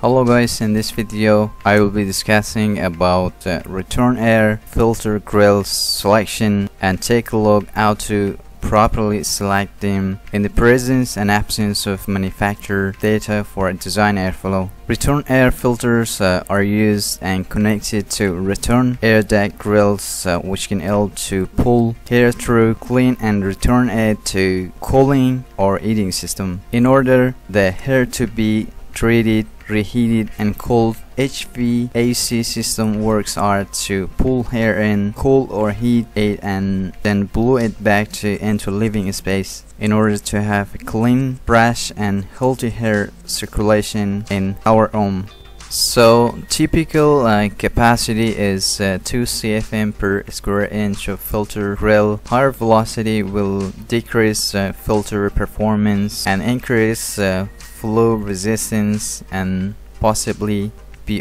Hello guys, in this video I will be discussing about uh, return air filter grill selection and take a look how to properly select them in the presence and absence of manufacturer data for a design airflow. Return air filters uh, are used and connected to return air duct grills uh, which can help to pull air through clean and return air to cooling or heating system. In order the air to be treated reheated and cooled. HVAC system works are to pull air in, cool or heat it and then blow it back to into living space in order to have a clean, fresh and healthy air circulation in our home. So typical uh, capacity is uh, 2 cfm per square inch of filter grill. Higher velocity will decrease uh, filter performance and increase uh, flow resistance and possibly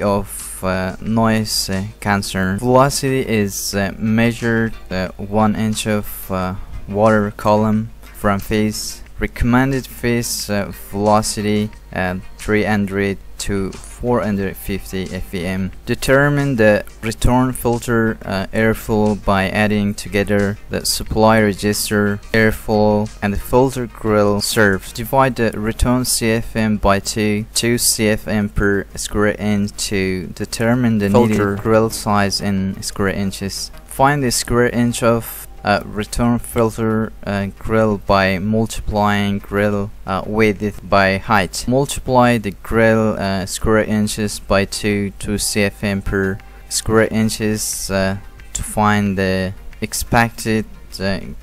of uh, noise uh, concern. Velocity is uh, measured uh, 1 inch of uh, water column from face. Recommended face uh, velocity at 300 to 450 FPM. Determine the return filter uh, airflow by adding together the supply register, airflow, and the filter grill served. Divide the return CFM by 2, 2 CFM per square inch to determine the filter grill size in square inches. Find the square inch of uh, return filter uh, grill by multiplying grill uh, width by height. Multiply the grill uh, square inches by 2 to cfm per square inches uh, to find the expected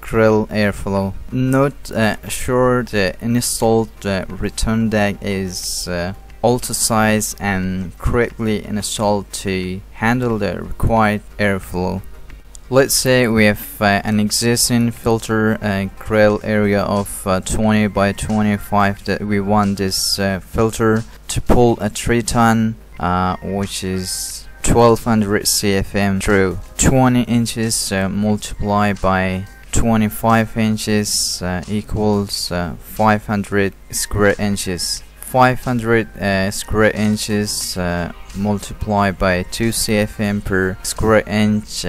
grill airflow. Note sure the installed return deck is auto size and correctly installed to handle the required airflow. Let's say we have uh, an existing filter uh, grill area of uh, 20 by 25 that we want this uh, filter to pull a 3 ton uh, which is 1200 cfm through 20 inches uh, multiplied by 25 inches equals 500 square inches 500 square inches multiplied by 2 cfm per square inch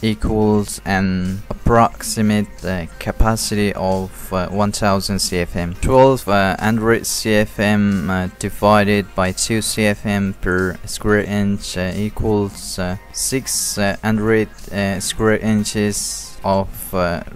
equals an approximate uh, capacity of uh, 1000 cfm 1200 uh, cfm uh, divided by 2 cfm per square inch uh, equals uh, 6 Android square inches of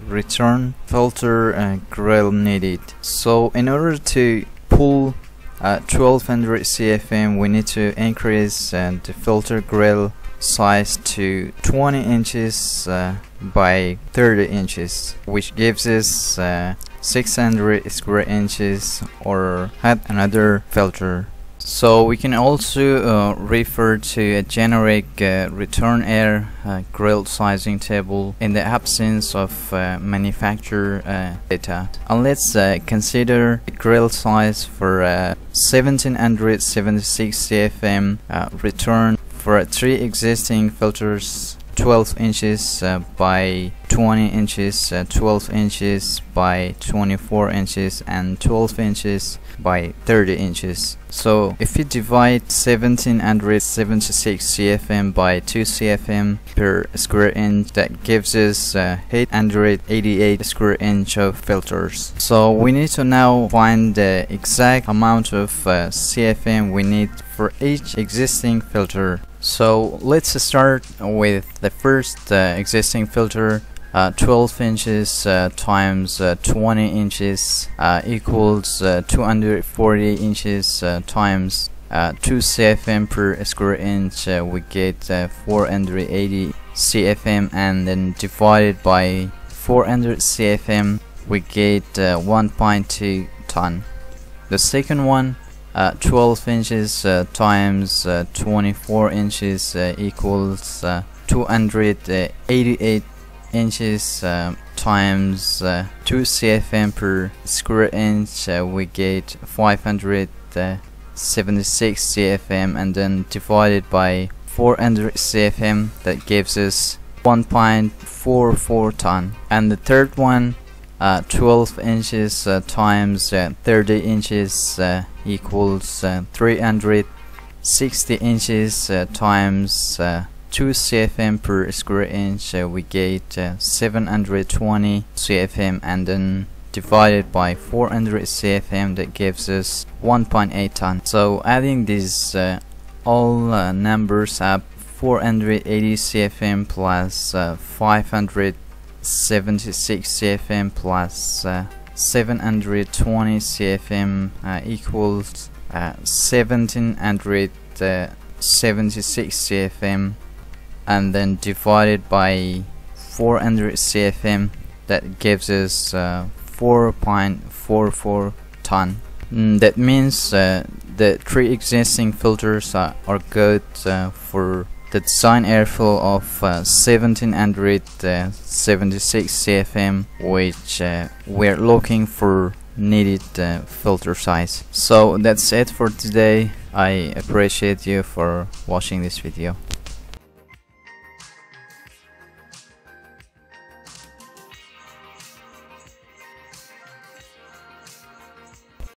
return filter grill needed. So in order to pull 1200 cfm we need to increase the filter grill size to 20 inches uh, by 30 inches which gives us uh, 600 square inches or add another filter so we can also uh, refer to a generic uh, return air uh, grill sizing table in the absence of uh, manufacturer uh, data. And let's uh, consider the grill size for 1776 CFM return for three existing filters 12 inches uh, by 20 inches, uh, 12 inches by 24 inches and 12 inches by 30 inches. So if we divide 1776 CFM by 2 CFM per square inch that gives us uh, 888 square inch of filters. So we need to now find the exact amount of uh, CFM we need for each existing filter so let's start with the first uh, existing filter uh, 12 inches uh, times uh, 20 inches uh, equals uh, 240 inches times 2 cfm per square inch we get 480 cfm and then divided by 400 cfm we get 1.2 ton. The second one uh, 12 inches uh, times uh, 24 inches uh, equals uh, 288 inches uh, times 2 cfm per square inch we get 576 CFM and then divided by 400 CFM that gives us 1.44 ton. And the third one uh, 12 inches uh, times uh, 30 inches uh, equals uh, 360 inches uh, times 2 cfm per square inch we get 720 cfm and then divided by 400 cfm that gives us 1.8 ton. So adding these all numbers up 480 cfm plus 500 76 CFM plus uh, 720 CFM uh, equals uh, 1776 CFM and then divided by 400 CFM that gives us uh, 4.44 ton. Mm, that means uh, the three existing filters are, are good uh, for the design airflow of uh, 1776 CFM which uh, we're looking for needed uh, filter size. So that's it for today. I appreciate you for watching this video